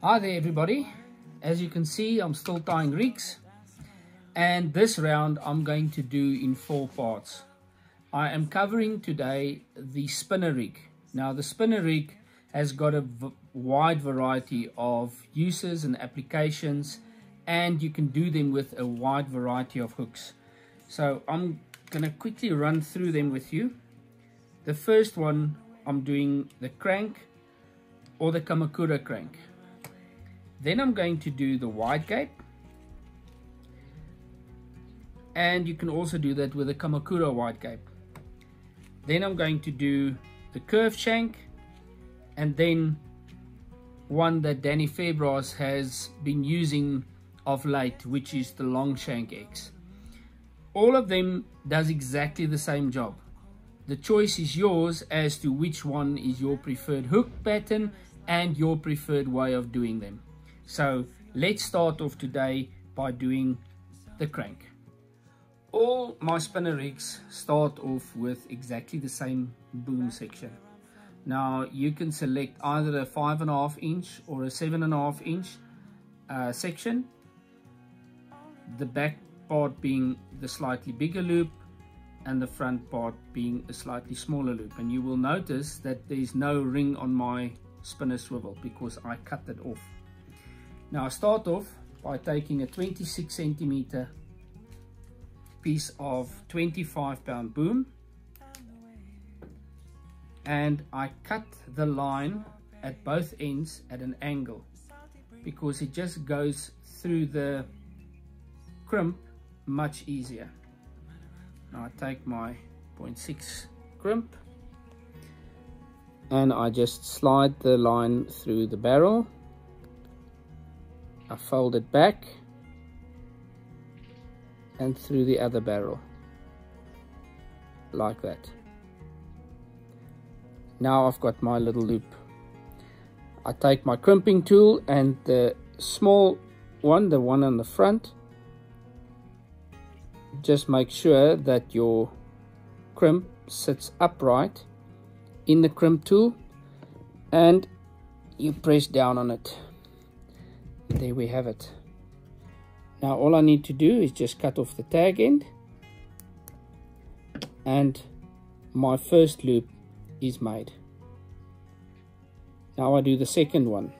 Hi there everybody. As you can see, I'm still tying rigs. And this round I'm going to do in four parts. I am covering today the spinner rig. Now the spinner rig has got a wide variety of uses and applications and you can do them with a wide variety of hooks. So I'm going to quickly run through them with you. The first one I'm doing the crank or the Kamakura crank. Then I'm going to do the wide gape. And you can also do that with a Kamakura wide gape. Then I'm going to do the curve shank. And then one that Danny Fairbrass has been using of late, which is the long shank X. All of them does exactly the same job. The choice is yours as to which one is your preferred hook pattern and your preferred way of doing them. So let's start off today by doing the crank. All my spinner rigs start off with exactly the same boom section. Now you can select either a five and a half inch or a seven and a half inch uh, section. The back part being the slightly bigger loop and the front part being a slightly smaller loop. And you will notice that there's no ring on my spinner swivel because I cut that off. Now I start off by taking a 26 centimeter piece of 25 pound boom and I cut the line at both ends at an angle because it just goes through the crimp much easier. Now I take my 0.6 crimp and I just slide the line through the barrel. I fold it back. And through the other barrel. Like that. Now I've got my little loop. I take my crimping tool and the small one the one on the front. Just make sure that your crimp sits upright in the crimp tool and you press down on it. There we have it. Now all I need to do is just cut off the tag end and my first loop is made. Now I do the second one.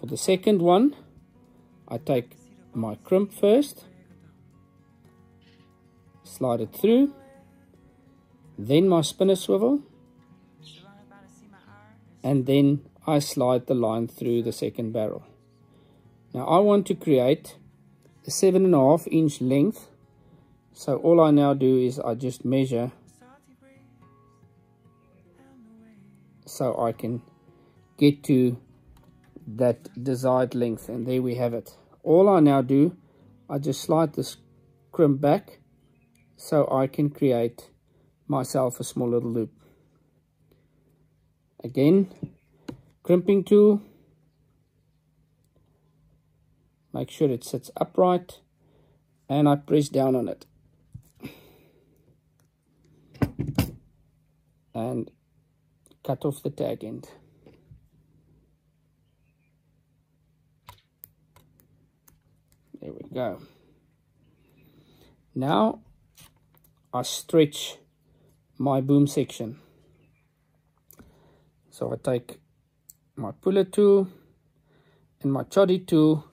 For the second one I take my crimp first slide it through then my spinner swivel and then I slide the line through the second barrel now I want to create a seven and a half inch length. So all I now do is I just measure so I can get to that desired length and there we have it. All I now do, I just slide this crimp back so I can create myself a small little loop. Again, crimping tool, make sure it sits upright and I press down on it. And cut off the tag end. There we go. Now I stretch my boom section so I take my puller tool and my choddy tool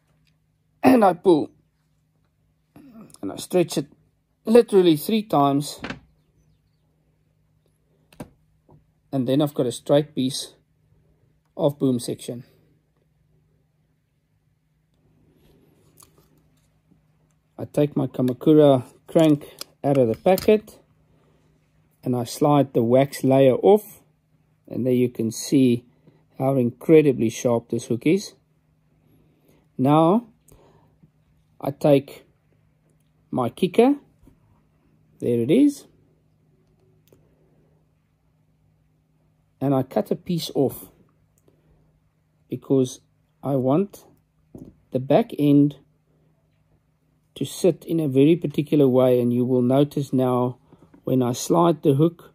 and I pull and I stretch it literally three times and then I've got a straight piece of boom section. I take my Kamakura crank out of the packet and I slide the wax layer off and there you can see how incredibly sharp this hook is. Now I take my kicker, there it is, and I cut a piece off because I want the back end to sit in a very particular way. And you will notice now when I slide the hook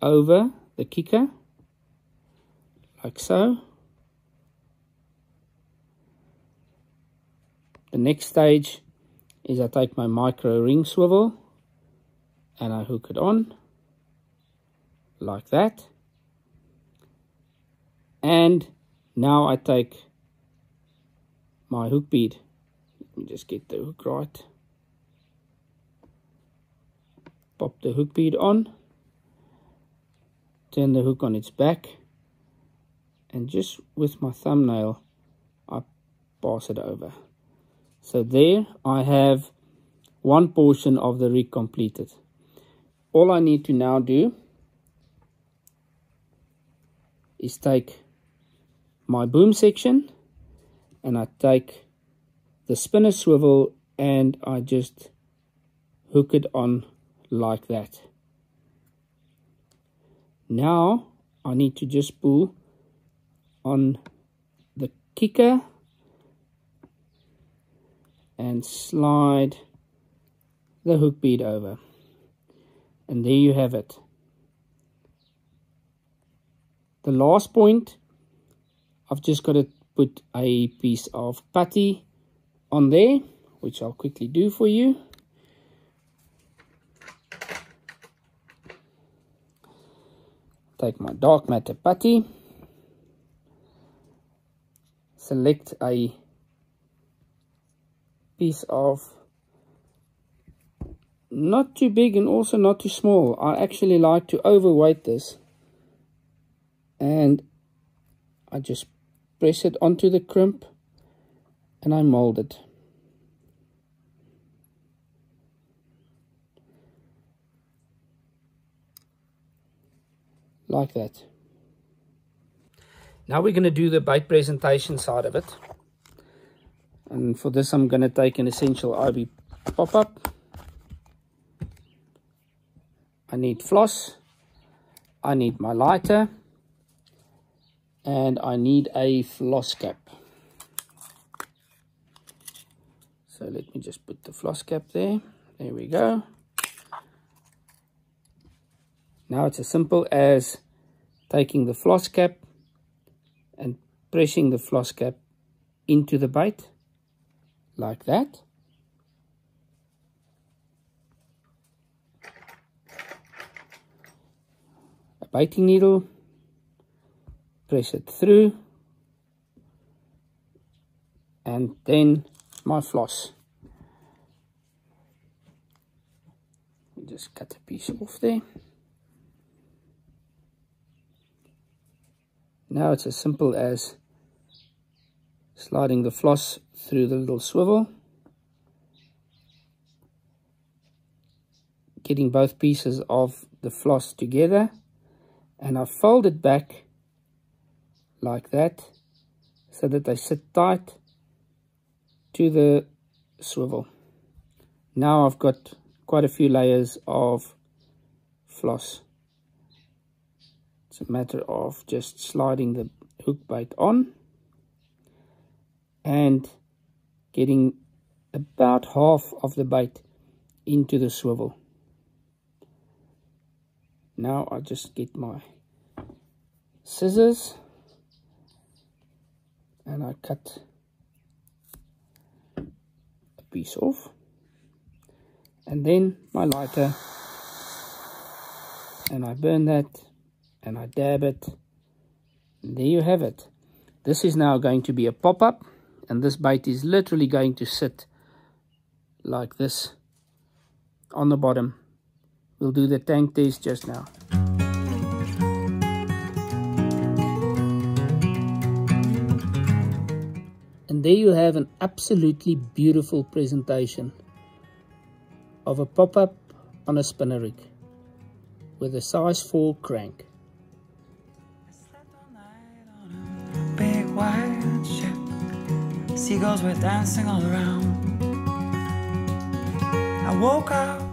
over the kicker like so. The next stage is I take my micro ring swivel and I hook it on like that. And now I take my hook bead. Let me just get the hook right. Pop the hook bead on. Turn the hook on its back. And just with my thumbnail, I pass it over. So there I have one portion of the rig completed. All I need to now do is take my boom section and I take the spinner swivel and I just hook it on like that. Now I need to just pull on the kicker and slide the hook bead over. And there you have it. The last point I've just got to put a piece of putty on there which I'll quickly do for you take my dark matter putty select a piece of not too big and also not too small. I actually like to overweight this and I just press it onto the crimp and I mold it. Like that. Now we're going to do the bait presentation side of it. And for this I'm going to take an essential IB pop-up. I need floss. I need my lighter. And I need a floss cap. So let me just put the floss cap there. There we go now it's as simple as taking the floss cap and pressing the floss cap into the bait like that. A baiting needle, press it through, and then my floss. Just cut a piece off there. Now it's as simple as sliding the floss through the little swivel getting both pieces of the floss together and I fold it back like that so that they sit tight to the swivel. Now I've got quite a few layers of floss it's a matter of just sliding the hook bait on and getting about half of the bait into the swivel. Now I just get my scissors and I cut a piece off. And then my lighter. And I burn that and I dab it. There you have it. This is now going to be a pop-up and this bait is literally going to sit like this on the bottom. We'll do the tank test just now. And there you have an absolutely beautiful presentation of a pop-up on a spinner rig with a size 4 crank Seagulls were dancing all around. I woke up